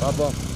Tá bom.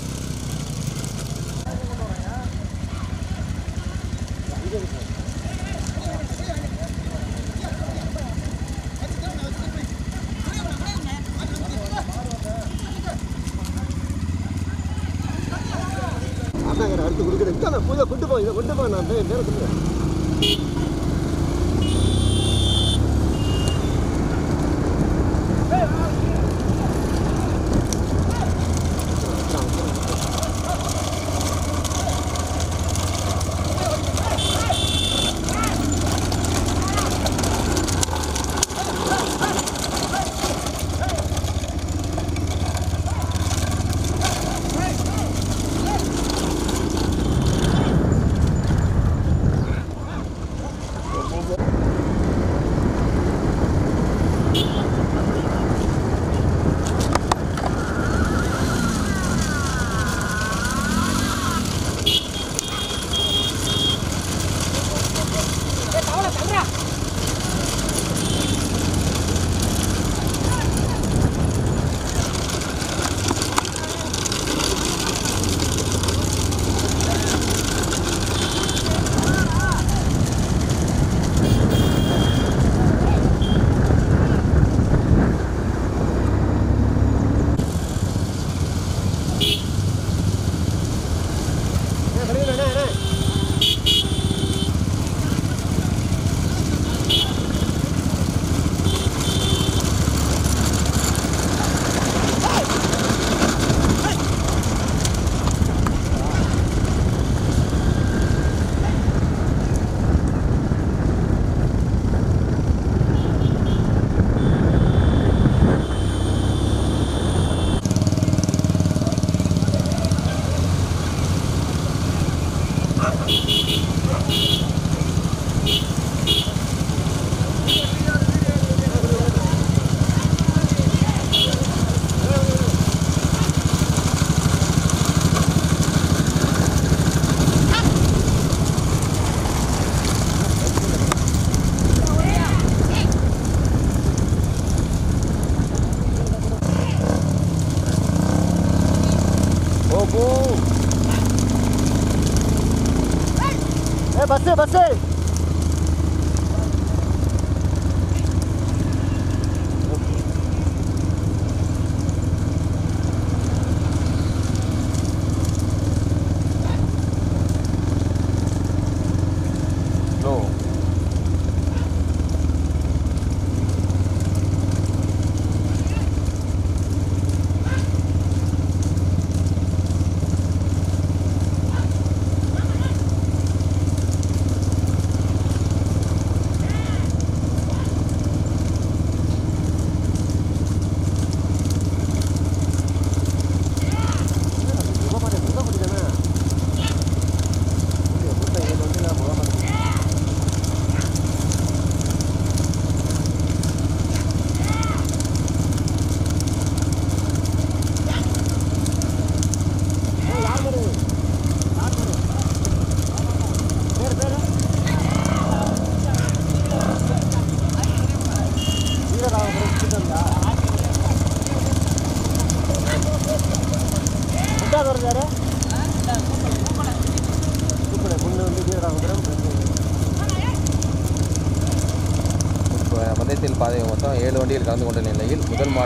você!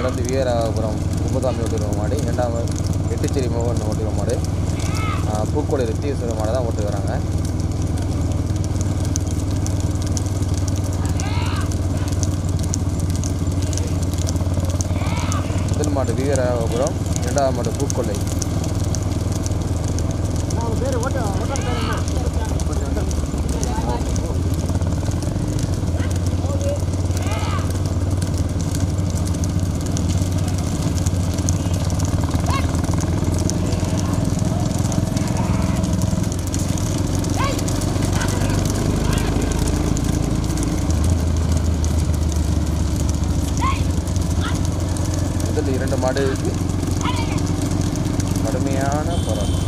வந்து வீரராகபுரம் முப்பதாம் ஓட்டுகிற மாடு இரண்டாவது எட்டுச்சேரி மோகன் ஓட்டுகிற மாடு. பூக்கோடி பூக்கோளை ரித்தீஸ்வர தான் ஓட்டு வராங்க முதல் மாடு வீரராகபுரம் இரண்டாவது மாடு பூக்கொள்ளை பேர் ஓட்ட ஓட்டார் பேர் என்ன முதல் இரண்டு மாடு கடுமையான போராட்டம்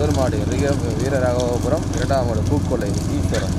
முதல் மாடு வீர வீரராகவபுரம் இரண்டாம் மாடு பூக்கொள்ளை ஈஸ்வரன்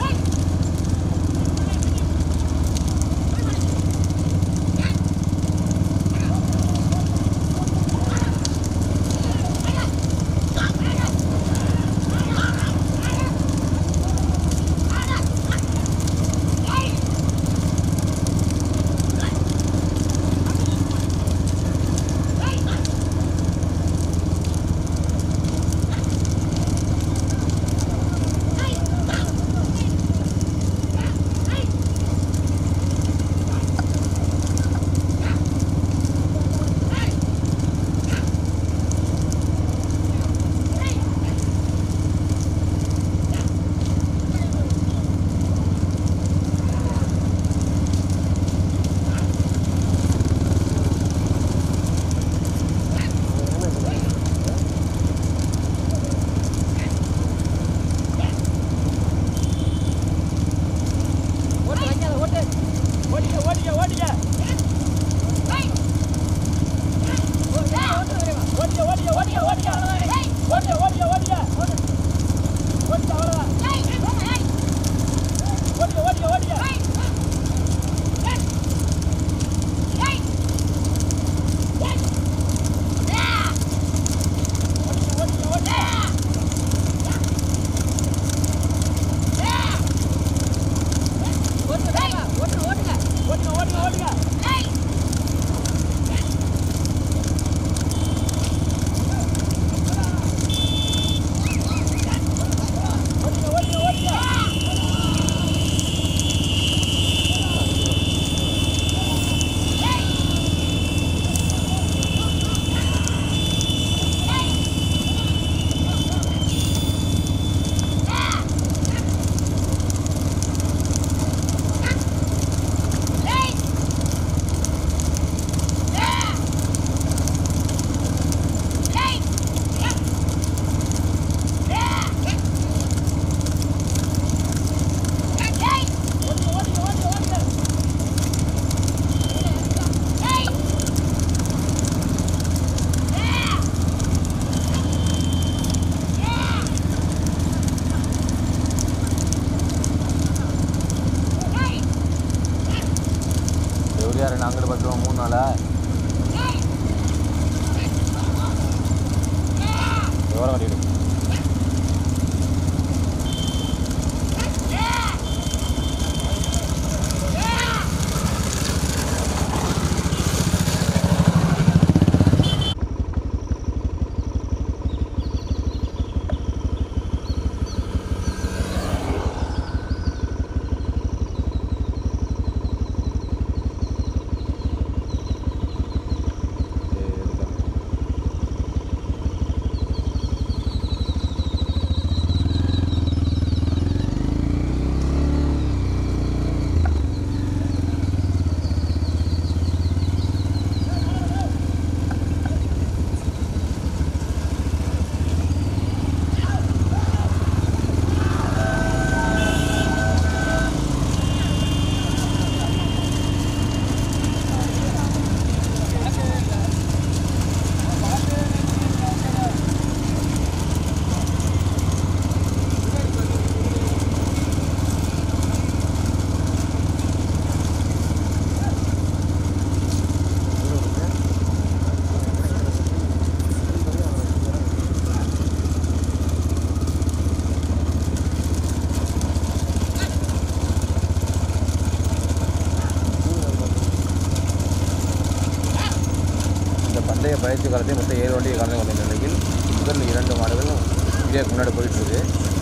காலத்தில் மொத்தம் ஏழு வண்டி கலந்து கொண்ட நிலையில் முதல் இரண்டு மாடுகளும் வீடியோக்கு முன்னாடி போயிட்டுருக்கு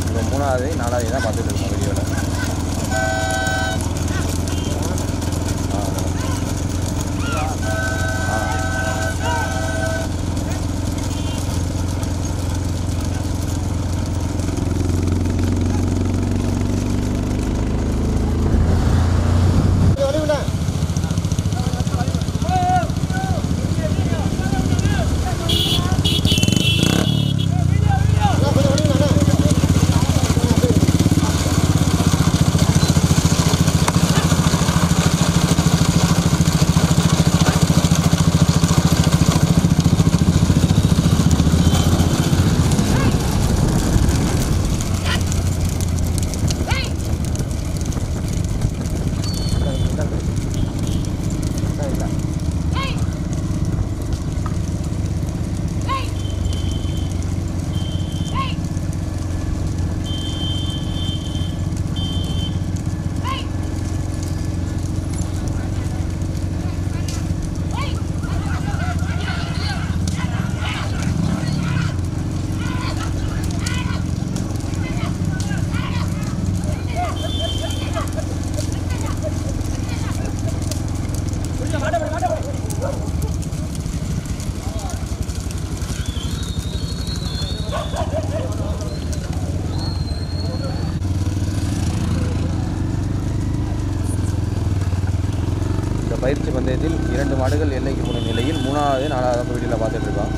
இப்போ மூணாவது நாலாவது தான் பார்த்துட்டு இருக்கோம் வீடியோவில். இரண்டு மாடுகள் எல்லைக்கு போன நிலையில் மூணாவது நாலாவது வீட்டில் பார்த்துட்ருக்கோம்